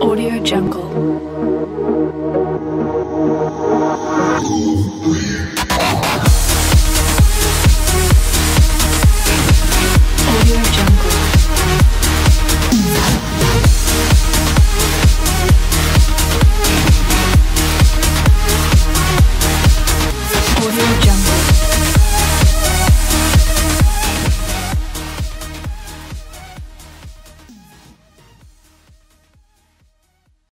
Audio Jungle.